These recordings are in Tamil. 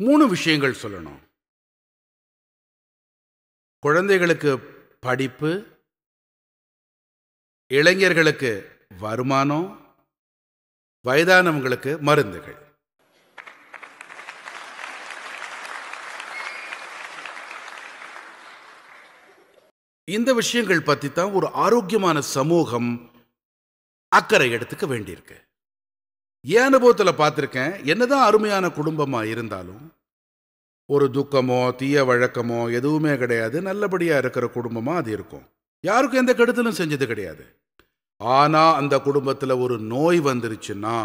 மூணு விஷயங்கள் சொல்லணும். குழந்தைகளுக்கு படிப்பு இளைஞர்களுக்கு வருமானம் வயதானவங்களுக்கு மருந்துகள். இந்த விஷயங்கள் பற்றி தான் ஒரு ஆரோக்கியமான சமூகம் அக்கறை எடுத்துக்க வேண்டியிருக்கு. என் அனுபவத்தில் பார்த்துருக்கேன்? என்னதான் அருமையான குடும்பமாக இருந்தாலும் ஒரு துக்கமோ தீய வழக்கமோ எதுவுமே கிடையாது. நல்லபடியாக இருக்கிற குடும்பமாக அது இருக்கும். யாருக்கும் எந்த கெடுதலும் செஞ்சது கிடையாது. ஆனால் அந்த குடும்பத்தில் ஒரு நோய் வந்துருச்சுன்னா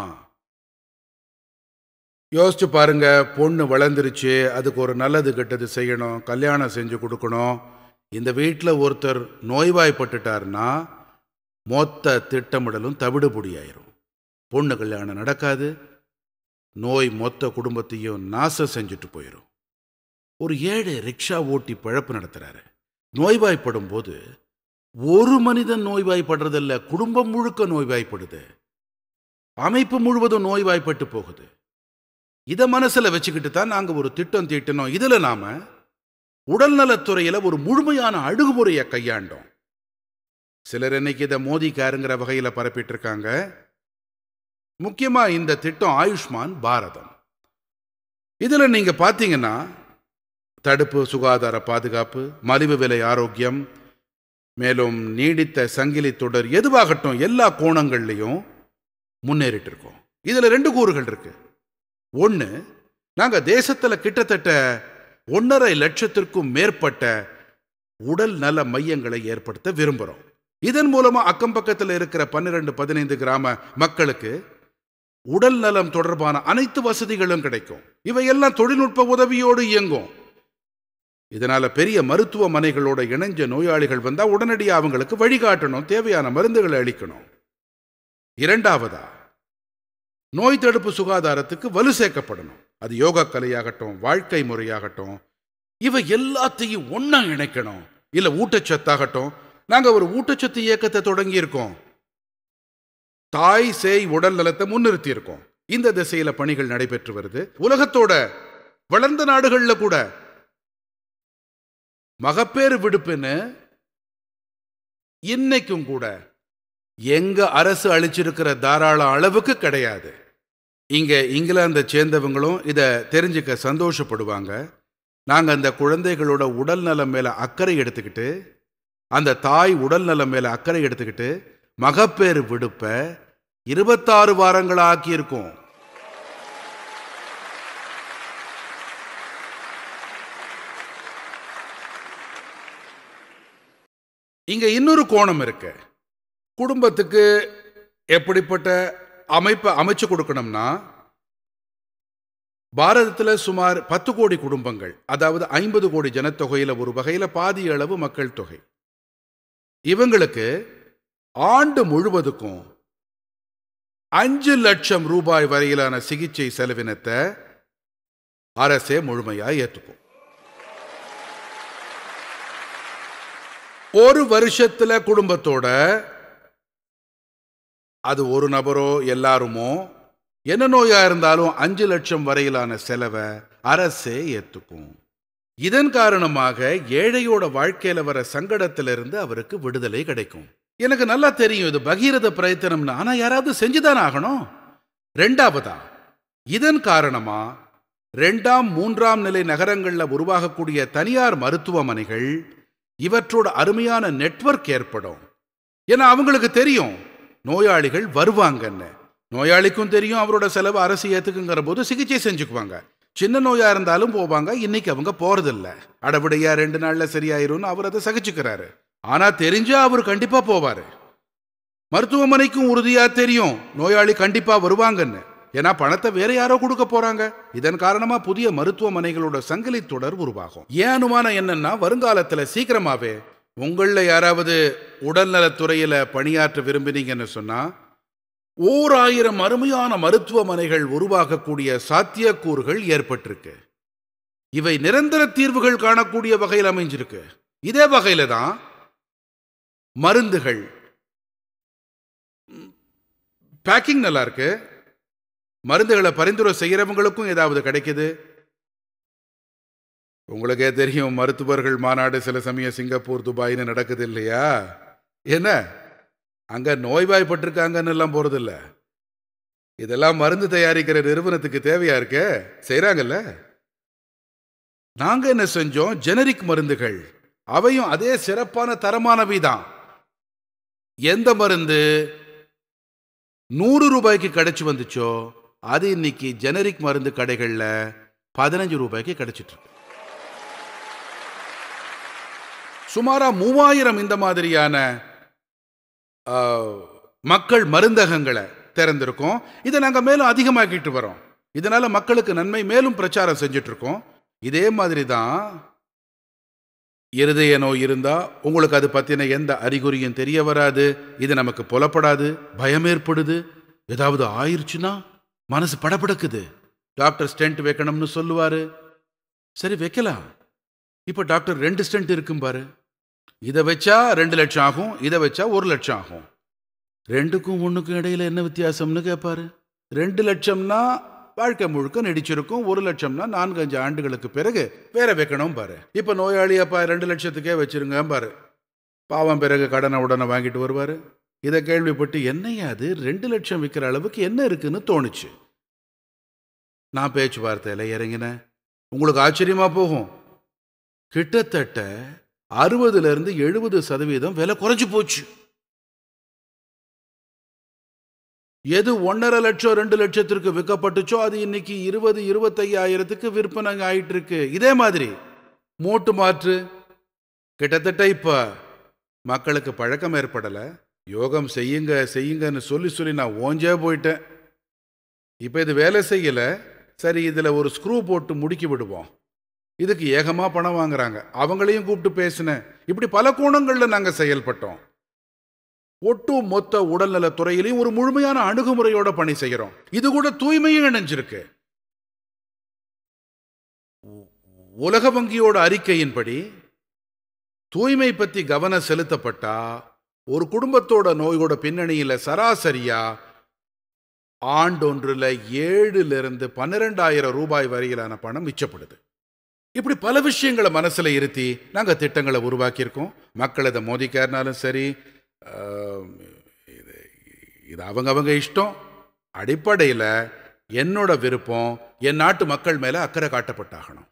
யோசிச்சு பாருங்க பொண்ணு வளர்ந்துருச்சு அதுக்கு ஒரு நல்லது கெட்டது செய்யணும் கல்யாணம் செஞ்சு கொடுக்கணும். இந்த வீட்டில் ஒருத்தர் நோய்வாய்ப்பட்டுட்டாருன்னா மொத்த திட்டமிடலும் தவிடுபொடியாயிரும். பொண்ணு கல்யாணம் நடக்காது. நோய் மொத்த குடும்பத்தையும் நாசம் செஞ்சுட்டு போயிடும் ஒரு ஏழை ரிக்ஷா ஓட்டி பழப்பு நடத்துகிறாரு நோய்வாய்ப்படும் போது ஒரு மனிதன் நோய்வாய்ப்படுறதில்ல குடும்பம் முழுக்க நோய்வாய்ப்படுது. அமைப்பு முழுவதும் நோய்வாய்ப்பட்டு போகுது. இதை மனசில் வச்சுக்கிட்டு தான் நாங்கள் ஒரு திட்டம் தீட்டினோம். இதில் நாம் உடல்நலத்துறையில் ஒரு முழுமையான அணுகுமுறையை கையாண்டோம். சிலர் இன்னைக்கு இதை மோதிக்காருங்கிற வகையில் பரப்பிட்டு இருக்காங்க. முக்கியமாக இந்த திட்டம் ஆயுஷ்மான் பாரதம். இதில் நீங்கள் பார்த்தீங்கன்னா தடுப்பு சுகாதார பாதுகாப்பு மலிவு விலை ஆரோக்கியம் மேலும் நீடித்த சங்கிலி தொடர் எதுவாகட்டும் எல்லா கோணங்கள்லையும் முன்னேறிட்டு இருக்கோம் இதில் ரெண்டு கூறுகள் இருக்கு. ஒன்று நாங்கள் தேசத்தில் கிட்டத்தட்ட ஒன்றரை லட்சத்திற்கும் மேற்பட்ட உடல் நல மையங்களை ஏற்படுத்த விரும்புகிறோம் இதன் மூலமாக அக்கம் பக்கத்தில் இருக்கிற பன்னிரெண்டு பதினைந்து கிராம மக்களுக்கு உடல் நலம் தொடர்பான அனைத்து வசதிகளும் கிடைக்கும். இவையெல்லாம் தொழில்நுட்ப உதவியோடு இயங்கும். இதனால பெரிய மருத்துவமனைகளோட இணைஞ்ச நோயாளிகள் வந்தா உடனடியாக அவங்களுக்கு வழிகாட்டணும் தேவையான மருந்துகளை அளிக்கணும். இரண்டாவதா நோய் தடுப்பு சுகாதாரத்துக்கு வலு சேர்க்கப்படணும். அது யோகா கலையாகட்டும் வாழ்க்கை முறையாகட்டும் இவை எல்லாத்தையும் ஒன்னா இணைக்கணும். இல்ல ஊட்டச்சத்தாகட்டும் நாங்க ஒரு ஊட்டச்சத்து இயக்கத்தை தொடங்கி இருக்கோம் தாய் சேய் உடல் நலத்தை முன்னிறுத்தி இருக்கோம் இந்த திசையில பணிகள் நடைபெற்று வருது. உலகத்தோட வளர்ந்த நாடுகள்ல கூட மகப்பேறு விடுப்புன்னு இன்னைக்கும் கூட எங்க அரசு அழிச்சிருக்கிற தாராள அளவுக்கு கிடையாது. இங்க இங்கிலாந்தை சேர்ந்தவங்களும் இதை தெரிஞ்சுக்க சந்தோஷப்படுவாங்க. நாங்க அந்த குழந்தைகளோட உடல் நலம் மேல அக்கறை எடுத்துக்கிட்டு அந்த தாய் உடல் நலம் மேல அக்கறை எடுத்துக்கிட்டு மகப்பேறு விடுப்பை இருபத்தாறு வாரங்களா ஆக்கியிருக்கோம் இங்க இன்னொரு கோணம் இருக்கு. குடும்பத்துக்கு எப்படிப்பட்ட அமைப்பை அமைச்சு கொடுக்கணும்னா பாரதத்தில் சுமார் பத்து கோடி குடும்பங்கள் அதாவது ஐம்பது கோடி ஜனத்தொகையில் ஒரு வகையில் பாதி அளவு மக்கள் தொகை. இவங்களுக்கு ஆண்டு முழுவதுக்கும் அஞ்சு லட்சம் ரூபாய் வரையிலான சிகிச்சை செலவினத்தை அரசே முழுமையாக ஏற்றுக்கும். ஒரு வருஷத்துல குடும்பத்தோட அது ஒரு நபரோ எல்லாருமோ என்ன நோயா இருந்தாலும் அஞ்சு லட்சம் வரையிலான செலவை அரசே ஏற்றுக்கும். இதன் காரணமாக ஏழையோட வாழ்க்கையில வர சங்கடத்திலிருந்து அவருக்கு விடுதலை கிடைக்கும். எனக்கு நல்லா தெரியும் இது பகீரத பிரயத்தனம்னு. ஆனால் யாராவது செஞ்சுதான் ஆகணும்? ரெண்டாவதா இதன் காரணமா ரெண்டாம் மூன்றாம் நிலை நகரங்களில் உருவாகக்கூடிய தனியார் மருத்துவமனைகள் இவற்றோட அருமையான நெட்வொர்க் ஏற்படும். ஏன்னா அவங்களுக்கு தெரியும் நோயாளிகள் வருவாங்கன்னு. நோயாளிக்கும் தெரியும் அவரோட செலவு அரசு ஏற்றுக்குங்கிற போது சிகிச்சை செஞ்சுக்குவாங்க. சின்ன நோயா இருந்தாலும் போவாங்க இன்னைக்கு அவங்க போறதில்ல. அடவிடையா ரெண்டு நாள்ல சரியாயிரும்னு அவர் அதை சகிச்சுக்கிறாரு. ஆனா தெரிஞ்சா அவர் கண்டிப்பா போவாரு. மருத்துவமனைக்கும் உறுதியா தெரியும் நோயாளி கண்டிப்பா வருவாங்கன்னு. ஏன்னா பணத்தை வேற யாரோ கொடுக்க போறாங்க. இதன் காரணமா புதிய மருத்துவமனைகளோட சங்கிலி தொடர் உருவாகும். ஏன் அனுமானம் என்னன்னா வருங்காலத்துல சீக்கிரமாவே உங்கள யாராவது உடல்நலத்துறையில பணியாற்ற விரும்பினீங்கன்னு சொன்னா ஓர் ஆயிரம் அருமையான மருத்துவமனைகள் உருவாகக்கூடிய சாத்தியக்கூறுகள் ஏற்பட்டிருக்கு. இவை நிரந்தர தீர்வுகள் காணக்கூடிய வகையில் அமைஞ்சிருக்கு. இதே வகையில தான் மருந்துகள். பேக்கிங் நல்லா இருக்கு மருந்துகளை பரிந்துரை செய்கிறவங்களுக்கும் ஏதாவது கிடைக்குது? உங்களுக்கே தெரியும் மருத்துவர்கள் மாநாடு சில சமயம் சிங்கப்பூர் துபாய்னு நடக்குது இல்லையா? என்ன? அங்கே நோய்வாய்ப்பட்டிருக்காங்கன்னு எல்லாம் போகிறதில்ல இதெல்லாம் மருந்து தயாரிக்கிற நிறுவனத்துக்கு தேவையா இருக்கே? செய்கிறாங்கல்ல நாங்கள் என்ன செஞ்சோம்? ஜெனரிக் மருந்துகள். அவையும் அதே சிறப்பான தரமானவை தான் எந்த மருந்து நூறு ரூபாய்க்கு கிடைச்சி வந்துச்சோ அது இன்னைக்கு ஜெனரிக் மருந்து கடைகளில் பதினஞ்சு ரூபாய்க்கு கிடைச்சிட்டு இருக்கு. சுமாரா மூவாயிரம் இந்த மாதிரியான மக்கள் மருந்தகங்களை திறந்திருக்கோம். இதை நாங்கள் மேலும் அதிகமாக்கிட்டு வரோம். இதனால் மக்களுக்கு நன்மை மேலும் பிரச்சாரம் செஞ்சிட்ருக்கோம் இதே மாதிரி தான் இருதய நோய் இருந்தால் உங்களுக்கு அது பற்றின எந்த அறிகுறியும் தெரிய வராது. இது நமக்கு புலப்படாது பயம் ஏற்படுது. ஏதாவது ஆயிடுச்சுன்னா மனசு படபடக்குது. டாக்டர் ஸ்டென்ட் வைக்கணும்னு சொல்லுவார். சரி வைக்கலாம். இப்போ டாக்டர் ரெண்டு ஸ்டென்ட் இருக்கும் பாரு. இதை வச்சா ரெண்டு லட்சம் ஆகும் இதை வச்சா ஒரு லட்சம் ஆகும். ரெண்டுக்கும் ஒன்றுக்கும் இடையில் என்ன வித்தியாசம்னு கேட்பாரு ரெண்டு லட்சம்னா வாழ்க்கை முழுக்க நடிச்சிருக்கும் ஒரு லட்சம்னா நான்கு அஞ்சு ஆண்டுகளுக்கு பிறகு வேற வைக்கணும் பாரு. இப்ப நோயாளி அப்பா ரெண்டு லட்சத்துக்கே வச்சிருங்க பாரு. பாவம் பிறகு கடனை உடனே வாங்கிட்டு வருவாரு. இதை கேள்விப்பட்டு என்னையா அது? ரெண்டு லட்சம் விற்கிற அளவுக்கு என்ன இருக்குன்னு தோணுச்சு. நான் பேச்சுவார்த்தையில் இறங்கினேன். உங்களுக்கு ஆச்சரியமா போகும். கிட்டத்தட்ட அறுபதுல இருந்து எழுபது சதவீதம் விலை குறைஞ்சு போச்சு. எது ஒன்றரை லட்சம் ரெண்டு லட்சத்திற்கு விற்கப்பட்டுச்சோ அது இன்னைக்கு இருபது இருபத்தையாயிரத்துக்கு விற்பனை ஆயிட்டு இருக்கு இதே மாதிரி மூட்டு மாற்று கிட்டத்தட்ட இப்போ மக்களுக்கு பழக்கம் ஏற்படலை. யோகம் செய்யுங்க செய்யுங்கன்னு சொல்லி சொல்லி நான் ஓஞ்சே போயிட்டேன். இப்போ இது வேலை செய்யலை. சரி இதில் ஒரு ஸ்க்ரூ போட்டு முடுக்கி விடுவோம். இதுக்கு ஏகமாக பணம் வாங்குறாங்க. அவங்களையும் கூப்பிட்டு பேசினேன். இப்படி பல கோணங்களில் நாங்கள் செயல்பட்டோம். ஒட்டு மொத்த உடல்நல துறையிலையும் ஒரு முழுமையான அணுகுமுறையோட பணி செய்கிறோம். இது கூட தூய்மையும் இணைஞ்சிருக்கு. உலக வங்கியோட அறிக்கையின்படி தூய்மை பற்றி கவனம் செலுத்தப்பட்டா ஒரு குடும்பத்தோட நோயோட பின்னணியில் சராசரியா ஆண்டொன்றில் ஏழுல இருந்து பன்னிரெண்டாயிரம் ரூபாய் வரையிலான பணம் மிச்சப்படுது. இப்படி பல விஷயங்களை மனசில் இருத்தி நாங்கள் திட்டங்களை உருவாக்கியிருக்கோம். மக்கள் இதை மோதிக்காருனாலும் சரி இது இது அவங்க அவங்க இஷ்டம். அடிப்படையில் என்னோட விருப்பம் என் நாட்டு மக்கள் மேலே அக்கறை காட்டப்பட்டாகணும்.